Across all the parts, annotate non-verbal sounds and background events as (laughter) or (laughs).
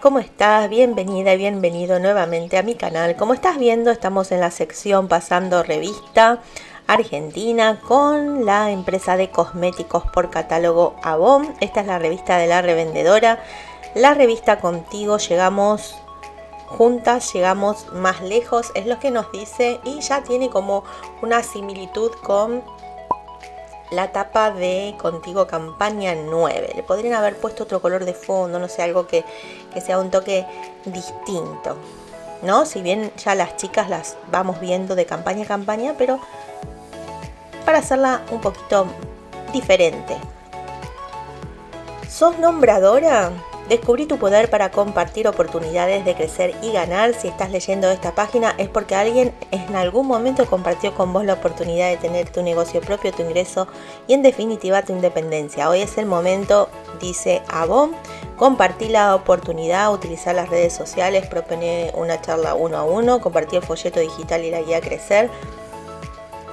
¿cómo estás? Bienvenida y bienvenido nuevamente a mi canal. Como estás viendo, estamos en la sección pasando revista Argentina con la empresa de cosméticos por catálogo Avon. Esta es la revista de la revendedora. La revista contigo llegamos juntas, llegamos más lejos, es lo que nos dice y ya tiene como una similitud con la tapa de Contigo Campaña 9. Le podrían haber puesto otro color de fondo, no sé, algo que, sea un toque distinto. ¿No? Si bien ya las chicas las vamos viendo de campaña a campaña, pero para hacerla un poquito diferente. ¿Sos nombradora? Descubrí tu poder para compartir oportunidades de crecer y ganar. Si estás leyendo esta página es porque alguien en algún momento compartió con vos la oportunidad de tener tu negocio propio, tu ingreso y en definitiva tu independencia. Hoy es el momento, dice Avon, compartir la oportunidad, utilizar las redes sociales, proponer una charla uno a uno, compartir el folleto digital y la guía a crecer.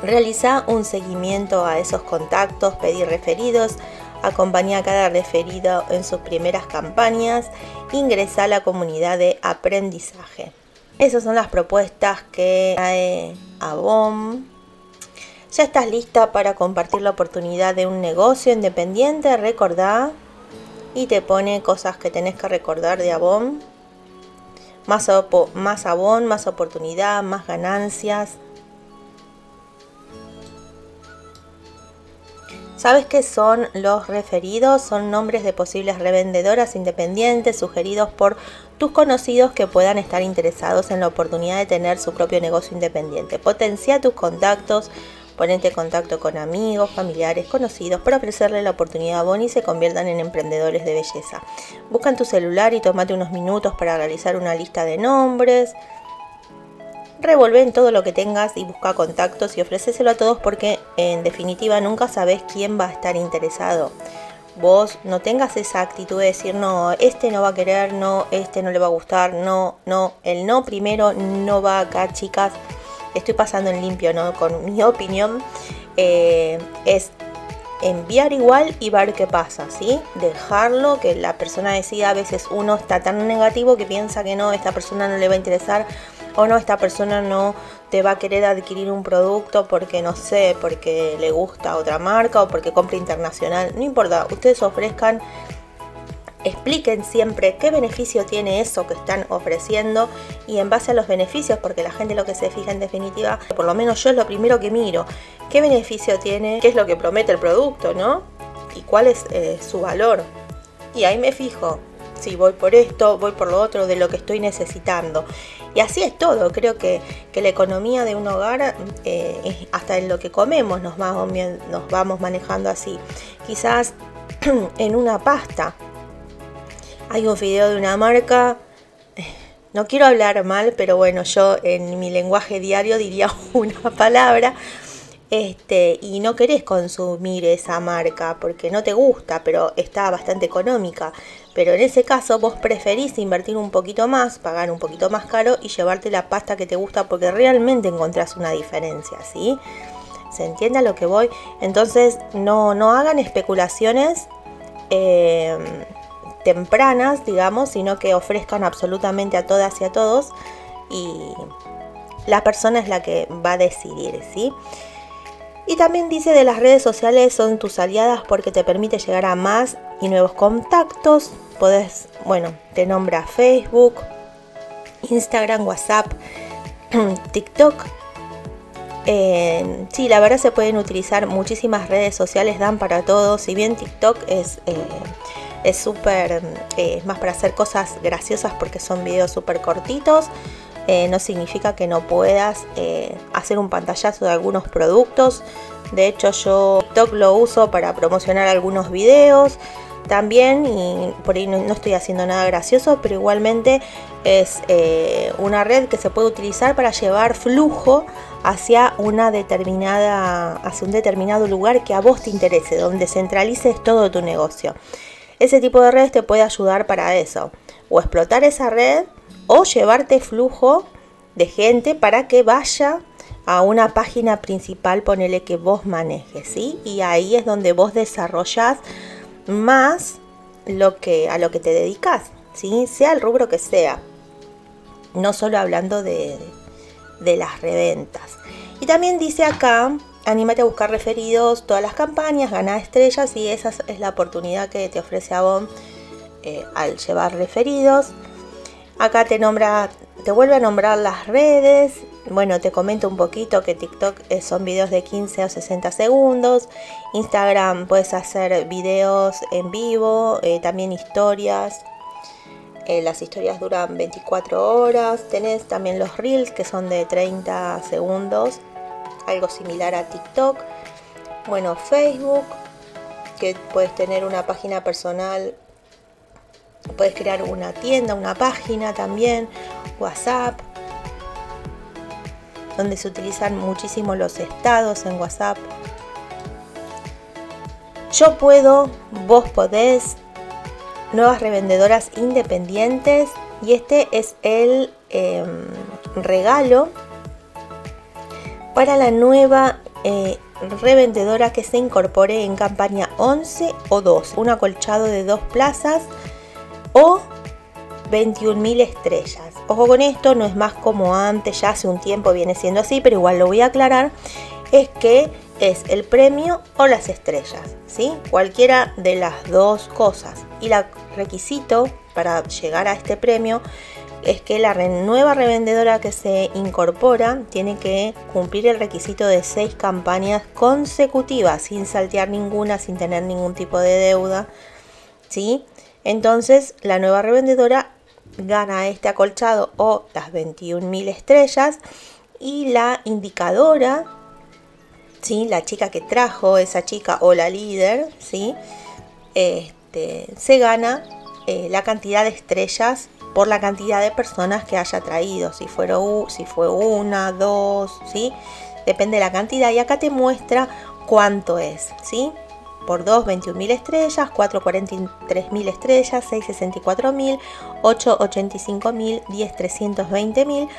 Realiza un seguimiento a esos contactos, pedir referidos, acompaña a cada referido en sus primeras campañas, ingresa a la comunidad de aprendizaje. Esas son las propuestas que trae Avon. Ya estás lista para compartir la oportunidad de un negocio independiente, recordá. Y te pone cosas que tenés que recordar de Avon. Más, más Avon, más oportunidad, más ganancias, ¿Sabes qué son los referidos? Son nombres de posibles revendedoras independientes sugeridos por tus conocidos que puedan estar interesados en la oportunidad de tener su propio negocio independiente. Potencia tus contactos, ponete en contacto con amigos, familiares, conocidos para ofrecerle la oportunidad a Bonnie y se conviertan en emprendedores de belleza. Busca en tu celular y tómate unos minutos para realizar una lista de nombres, revolver todo lo que tengas y busca contactos y ofrecéselo a todos porque en definitiva nunca sabes quién va a estar interesado. Vos no tengas esa actitud de decir no, este no va a querer, no, este no le va a gustar, no, no, el no primero no va acá, chicas. Estoy pasando en limpio, ¿no? Con mi opinión eh, es enviar igual y ver qué pasa, ¿sí? Dejarlo, que la persona decida, a veces uno está tan negativo que piensa que no, esta persona no le va a interesar o no, esta persona no te va a querer adquirir un producto porque no sé, porque le gusta otra marca o porque compra internacional, no importa, ustedes ofrezcan, expliquen siempre qué beneficio tiene eso que están ofreciendo y en base a los beneficios, porque la gente lo que se fija en definitiva, por lo menos yo es lo primero que miro, qué beneficio tiene, qué es lo que promete el producto, ¿no? Y cuál es eh, su valor. Y ahí me fijo, si voy por esto, voy por lo otro, de lo que estoy necesitando. Y así es todo, creo que, la economía de un hogar, eh, hasta en lo que comemos, nos vamos, nos vamos manejando así. Quizás (clears throat) en una pasta. Hay un video de una marca, eh, no quiero hablar mal, pero bueno, yo en mi lenguaje diario diría (laughs) una palabra este, y no querés consumir esa marca porque no te gusta, pero está bastante económica. Pero en ese caso vos preferís invertir un poquito más, pagar un poquito más caro y llevarte la pasta que te gusta porque realmente encontrás una diferencia, ¿sí? ¿Se entiende a lo que voy? Entonces no, no hagan especulaciones em, tempranas, digamos, sino que ofrezcan absolutamente a todas y a todos y la persona es la que va a decidir, ¿sí? Y también dice de las redes sociales son tus aliadas porque te permite llegar a más y nuevos contactos. Podés, bueno, te nombra Facebook, Instagram, WhatsApp, (clears throat) TikTok. Eh, sí, la verdad se pueden utilizar muchísimas redes sociales, dan para todo. Si bien TikTok es eh, es eh, más para hacer cosas graciosas porque son videos súper cortitos. Eh, no significa que no puedas hacer un pantallazo de algunos productos. De hecho yo TikTok lo uso para promocionar algunos videos también y por ahí no, estoy haciendo nada gracioso, pero igualmente es eh, una red que se puede utilizar para llevar flujo hacia una determinada, hacia un determinado lugar que a vos te interese, donde centralices todo tu negocio. Ese tipo de redes te puede ayudar para eso, o explotar esa red o llevarte flujo de gente para que vaya a una página principal, ponele que vos manejes, ¿sí? Y ahí es donde vos desarrollás más lo que, a lo que te dedicas, ¿sí? sea el rubro que sea. No solo hablando de, de las reventas. Y también dice acá, anímate a buscar referidos, todas las campañas, gana estrellas y esa es la oportunidad que te ofrece Avon eh, al llevar referidos. Acá te nombra, te vuelve a nombrar las redes. Bueno, te comento un poquito que TikTok eh, son videos de 15 o 60 segundos. Instagram puedes hacer videos en vivo, eh, también historias. las historias duran 24 horas. Tenés también los reels que son de 30 segundos algo similar a TikTok. Bueno, Facebook, que puedes tener una página personal, puedes crear una tienda, una página también, WhatsApp, donde se utilizan muchísimo los estados en WhatsApp. Yo puedo, vos podés, nuevas revendedoras independientes y este es el em, regalo para la nueva eh, revendedora que se incorpore en campaña 11 o 2, un acolchado de dos plazas o 21.000 estrellas. Ojo con esto, no es más como antes, ya hace un tiempo viene siendo así, pero igual lo voy a aclarar, es que es el premio o las estrellas, ¿sí? Cualquiera de las dos cosas. Y el requisito para llegar a este premio es que la nueva revendedora que se incorpora tiene que cumplir el requisito de seis campañas consecutivas sin saltear ninguna, sin tener ningún tipo de deuda. ¿sí? Entonces la nueva revendedora gana este acolchado o las 21.000 estrellas y la indicadora, ¿sí? la chica que trajo esa chica o la líder, ¿sí? este, se gana eh, la cantidad de estrellas por la cantidad de personas que haya traído, si, fueron, si fue una, dos, ¿sí? Depende de la cantidad y acá te muestra cuánto es, ¿sí? Por 2, 21.000 estrellas, 4, 43.000 estrellas, 6, 64.000, 8, 85.000, 10, 320.000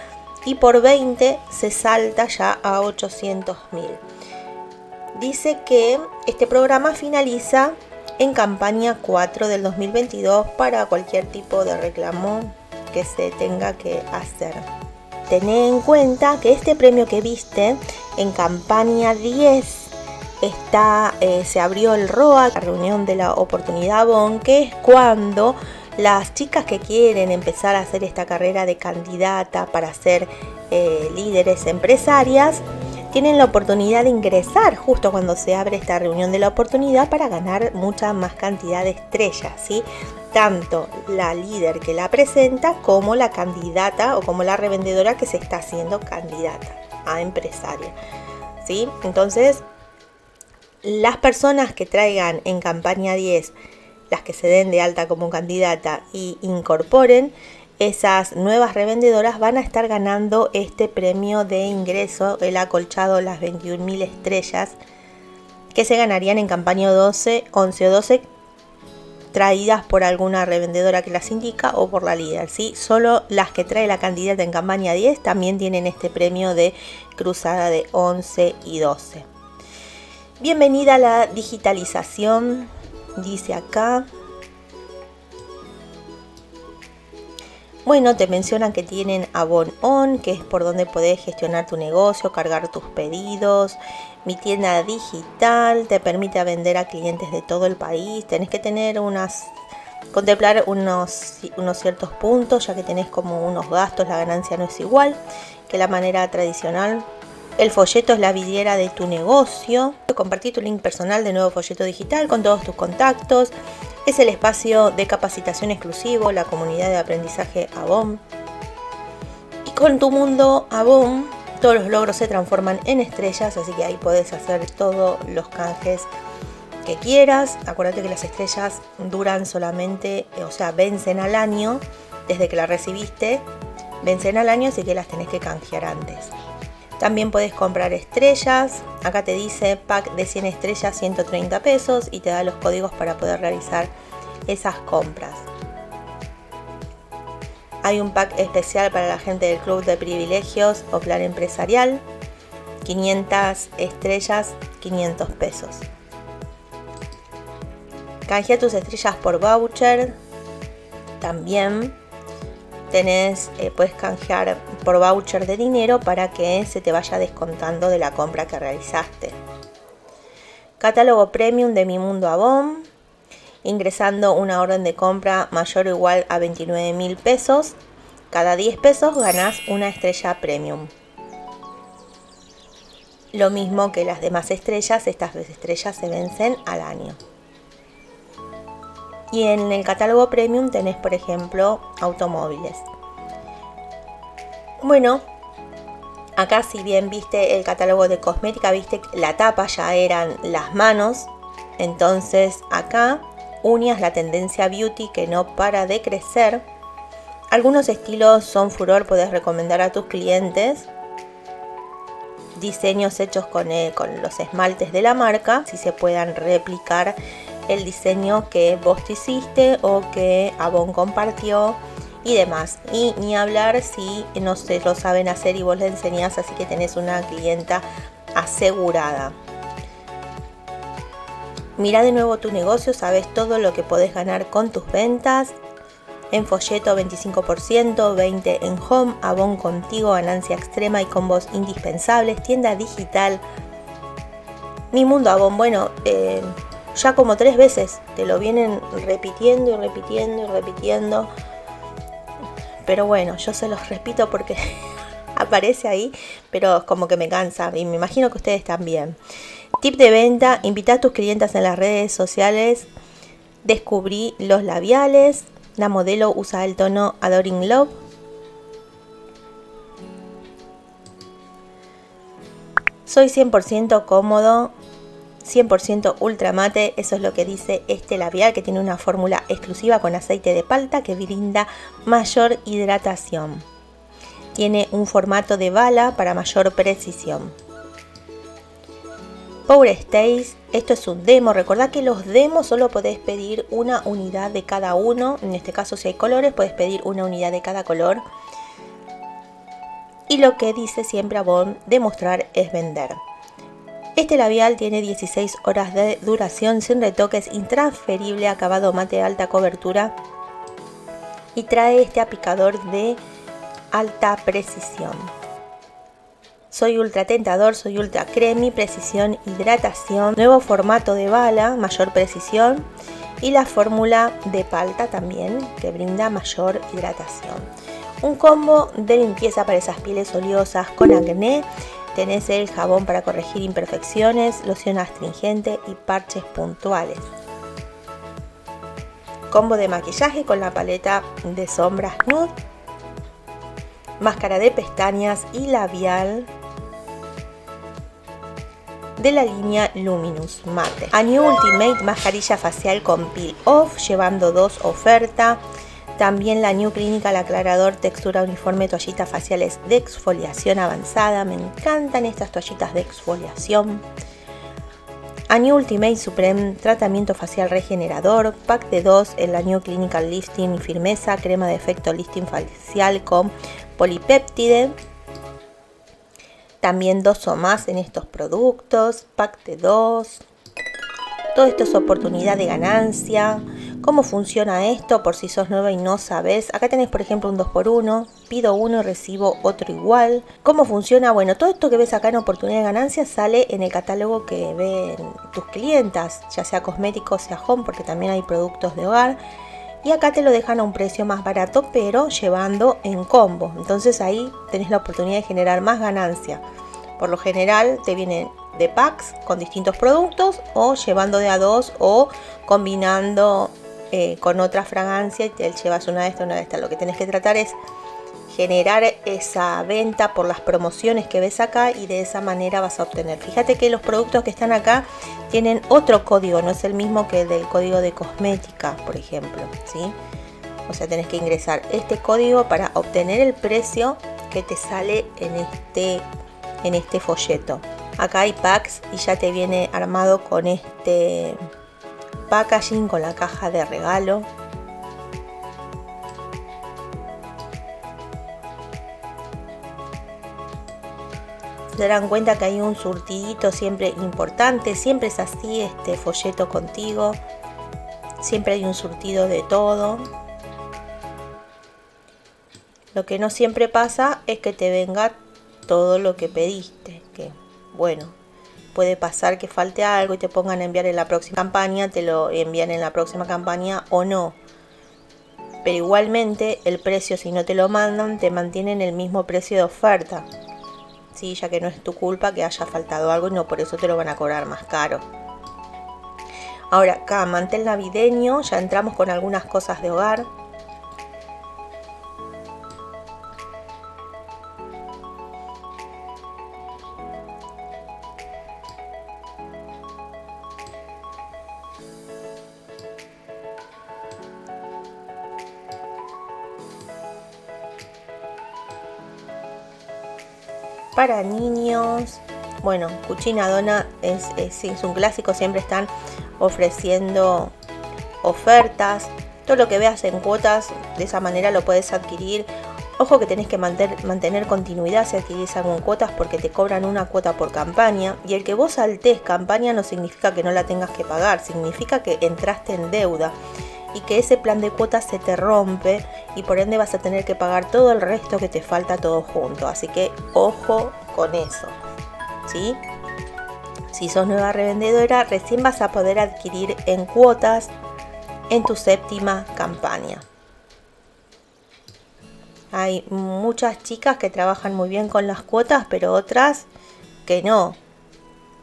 y por 20 se salta ya a 800.000. Dice que este programa finaliza en campaña 4 del 2022 para cualquier tipo de reclamo que se tenga que hacer. Tené en cuenta que este premio que viste en campaña 10 está, eh, se abrió el ROA, la reunión de la oportunidad BON, que es cuando las chicas que quieren empezar a hacer esta carrera de candidata para ser eh, líderes empresarias tienen la oportunidad de ingresar justo cuando se abre esta reunión de la oportunidad para ganar mucha más cantidad de estrellas, ¿sí? Tanto la líder que la presenta como la candidata o como la revendedora que se está haciendo candidata a empresaria, ¿sí? Entonces, las personas que traigan en campaña 10, las que se den de alta como candidata y incorporen, esas nuevas revendedoras van a estar ganando este premio de ingreso, el acolchado las 21.000 estrellas, que se ganarían en campaña 12, 11 o 12, traídas por alguna revendedora que las indica o por la líder. ¿sí? Solo las que trae la candidata en campaña 10 también tienen este premio de cruzada de 11 y 12. Bienvenida a la digitalización, dice acá. Bueno, te mencionan que tienen Avon On, que es por donde puedes gestionar tu negocio, cargar tus pedidos. Mi tienda digital te permite vender a clientes de todo el país. Tenés que tener unas contemplar unos, unos ciertos puntos, ya que tenés como unos gastos, la ganancia no es igual que la manera tradicional. El folleto es la vidriera de tu negocio. Compartir tu link personal de nuevo folleto digital con todos tus contactos. Es el espacio de capacitación exclusivo, la comunidad de aprendizaje ABOM. Y con tu mundo ABOM, todos los logros se transforman en estrellas, así que ahí puedes hacer todos los canjes que quieras. Acuérdate que las estrellas duran solamente, o sea, vencen al año, desde que las recibiste, vencen al año, así que las tenés que canjear antes. También puedes comprar estrellas. Acá te dice pack de 100 estrellas 130 pesos y te da los códigos para poder realizar esas compras. Hay un pack especial para la gente del club de privilegios o plan empresarial. 500 estrellas, 500 pesos. Canjea tus estrellas por voucher. También tenés, eh, puedes canjear por voucher de dinero para que se te vaya descontando de la compra que realizaste. Catálogo premium de Mi Mundo Avon. Ingresando una orden de compra mayor o igual a 29 mil pesos. Cada 10 pesos ganas una estrella premium. Lo mismo que las demás estrellas, estas estrellas se vencen al año. Y en el catálogo premium tenés, por ejemplo, automóviles. Bueno, Acá si bien viste el catálogo de cosmética, viste la tapa ya eran las manos. Entonces acá uñas la tendencia beauty que no para de crecer. Algunos estilos son furor, puedes recomendar a tus clientes. Diseños hechos con, eh, con los esmaltes de la marca, si se puedan replicar el diseño que vos te hiciste o que Avon compartió y demás. Y ni hablar si no se lo saben hacer y vos le enseñás, así que tenés una clienta asegurada. Mira de nuevo tu negocio, sabes todo lo que podés ganar con tus ventas. En folleto 25%, 20% en home, Avon contigo, ganancia extrema y combos indispensables, tienda digital. Mi mundo Avon, bueno, eh, ya como tres veces te lo vienen repitiendo y repitiendo y repitiendo pero bueno, yo se los repito porque (laughs) aparece ahí, pero como que me cansa y me imagino que ustedes también. Tip de venta, invita a tus clientes en las redes sociales. Descubrí los labiales. La modelo usa el tono Adoring Love. Soy 100% cómodo 100% ultra mate, eso es lo que dice este labial que tiene una fórmula exclusiva con aceite de palta que brinda mayor hidratación. Tiene un formato de bala para mayor precisión. Power Stays, esto es un demo, recordad que los demos solo podés pedir una unidad de cada uno, en este caso si hay colores puedes pedir una unidad de cada color. Y lo que dice siempre Avon, demostrar es vender. Este labial tiene 16 horas de duración sin retoques, intransferible, acabado mate alta cobertura y trae este aplicador de alta precisión. Soy ultra tentador, soy ultra cremi, precisión, hidratación, nuevo formato de bala, mayor precisión y la fórmula de palta también que brinda mayor hidratación. Un combo de limpieza para esas pieles oleosas con acné Tenés el jabón para corregir imperfecciones, loción astringente y parches puntuales. Combo de maquillaje con la paleta de sombras nude. Máscara de pestañas y labial de la línea Luminous Mate. A New Ultimate mascarilla facial con peel off, llevando dos ofertas. También la New Clinical aclarador textura uniforme toallitas faciales de exfoliación avanzada. Me encantan estas toallitas de exfoliación. A New Ultimate Supreme tratamiento facial regenerador. Pack de 2 en la New Clinical Lifting firmeza. Crema de efecto lifting facial con polipéptide. También dos o más en estos productos. Pack de 2. Todo esto es oportunidad de ganancia. ¿Cómo funciona esto por si sos nueva y no sabes? Acá tenés por ejemplo un 2x1, pido uno y recibo otro igual. ¿Cómo funciona? Bueno, todo esto que ves acá en oportunidad de ganancia sale en el catálogo que ven tus clientas, ya sea cosmético, sea home, porque también hay productos de hogar. Y acá te lo dejan a un precio más barato, pero llevando en combo. Entonces ahí tenés la oportunidad de generar más ganancia. Por lo general te vienen de packs con distintos productos o llevando de a dos o combinando eh, con otra fragancia y te llevas una de esta, una de esta. Lo que tienes que tratar es generar esa venta por las promociones que ves acá y de esa manera vas a obtener. Fíjate que los productos que están acá tienen otro código, no es el mismo que el del código de cosmética, por ejemplo, ¿sí? O sea, tenés que ingresar este código para obtener el precio que te sale en este, en este folleto. Acá hay packs y ya te viene armado con este packaging con la caja de regalo. Se darán cuenta que hay un surtidito siempre importante, siempre es así este folleto contigo, siempre hay un surtido de todo. Lo que no siempre pasa es que te venga todo lo que pediste, que bueno, puede pasar que falte algo y te pongan a enviar en la próxima campaña, te lo envían en la próxima campaña o no. Pero igualmente el precio si no te lo mandan te mantienen el mismo precio de oferta. Sí, ya que no es tu culpa que haya faltado algo y no por eso te lo van a cobrar más caro. Ahora acá, mantel navideño, ya entramos con algunas cosas de hogar. Para niños. Bueno, Cucina Dona es, es, un clásico, siempre están ofreciendo ofertas. Todo lo que veas en cuotas, de esa manera lo puedes adquirir. Ojo que tenés que mantener, continuidad si adquirís algo en cuotas porque te cobran una cuota por campaña. Y el que vos saltes campaña no significa que no la tengas que pagar, significa que entraste en deuda y que ese plan de cuotas se te rompe y por ende vas a tener que pagar todo el resto que te falta todo junto. Así que ojo con eso. ¿Sí? Si sos nueva revendedora, recién vas a poder adquirir en cuotas en tu séptima campaña. Hay muchas chicas que trabajan muy bien con las cuotas, pero otras que no.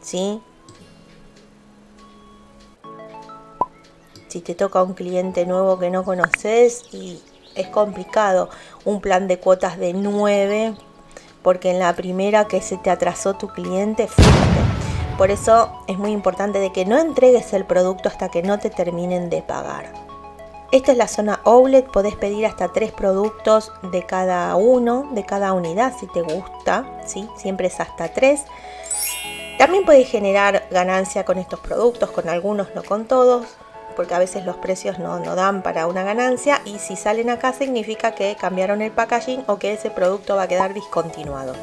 ¿Sí? si te toca un cliente nuevo que no conoces y es complicado un plan de cuotas de 9 porque en la primera que se te atrasó tu cliente fuiste. Por eso es muy importante de que no entregues el producto hasta que no te terminen de pagar. Esta es la zona outlet, podés pedir hasta tres productos de cada uno, de cada unidad si te gusta, ¿sí? siempre es hasta tres. También puedes generar ganancia con estos productos, con algunos, no con todos porque a veces los precios no, no, dan para una ganancia y si salen acá significa que cambiaron el packaging o que ese producto va a quedar discontinuado.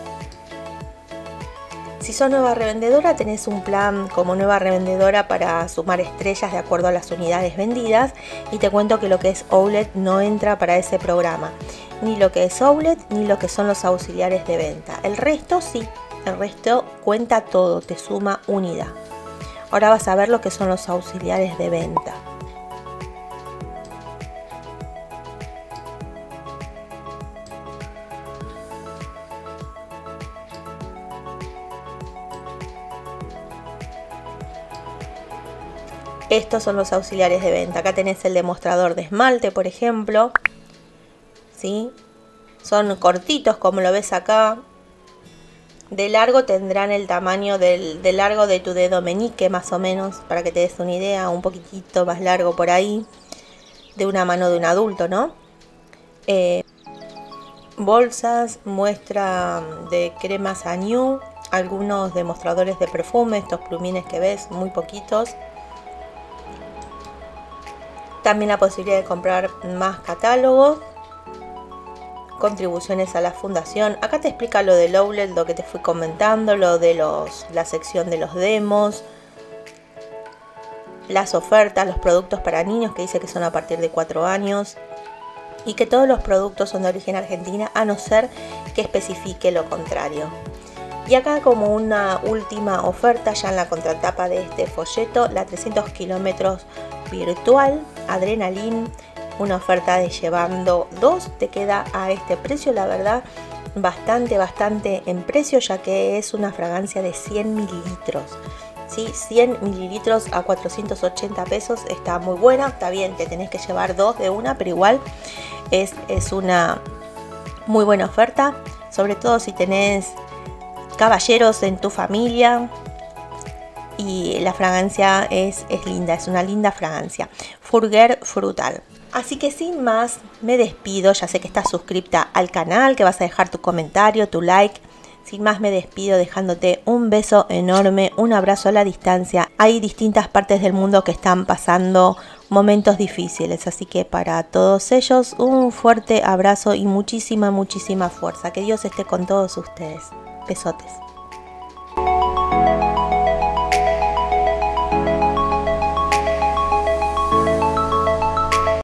Si sos nueva revendedora, tenés un plan como nueva revendedora para sumar estrellas de acuerdo a las unidades vendidas y te cuento que lo que es Outlet no entra para ese programa, ni lo que es Outlet ni lo que son los auxiliares de venta. El resto sí, el resto cuenta todo, te suma unidad. Ahora vas a ver lo que son los auxiliares de venta. Estos son los auxiliares de venta. Acá tenés el demostrador de esmalte, por ejemplo. ¿Sí? Son cortitos, como lo ves acá. De largo tendrán el tamaño del, largo de tu dedo meñique, más o menos, para que te des una idea, un poquitito más largo por ahí, de una mano de un adulto, ¿no? Eh, bolsas, muestra de cremas New, algunos demostradores de perfume, estos plumines que ves, muy poquitos. También la posibilidad de comprar más catálogos contribuciones a la fundación. Acá te explica lo del outlet, lo que te fui comentando, lo de los, la sección de los demos, las ofertas, los productos para niños que dice que son a partir de 4 años y que todos los productos son de origen argentina a no ser que especifique lo contrario. Y acá como una última oferta ya en la contratapa de este folleto, la 300 kilómetros virtual, Adrenalin, una oferta de llevando dos te queda a este precio, la verdad bastante, bastante en precio ya que es una fragancia de 100 mililitros. ¿sí? 100 mililitros a 480 pesos está muy buena, está bien, te tenés que llevar dos de una, pero igual es, es una muy buena oferta, sobre todo si tenés caballeros en tu familia, y la fragancia es, es, linda, es una linda fragancia. Furger Frutal. Así que sin más, me despido. Ya sé que estás suscripta al canal, que vas a dejar tu comentario, tu like. Sin más me despido dejándote un beso enorme, un abrazo a la distancia. Hay distintas partes del mundo que están pasando momentos difíciles, así que para todos ellos un fuerte abrazo y muchísima, muchísima fuerza. Que Dios esté con todos ustedes. Besotes.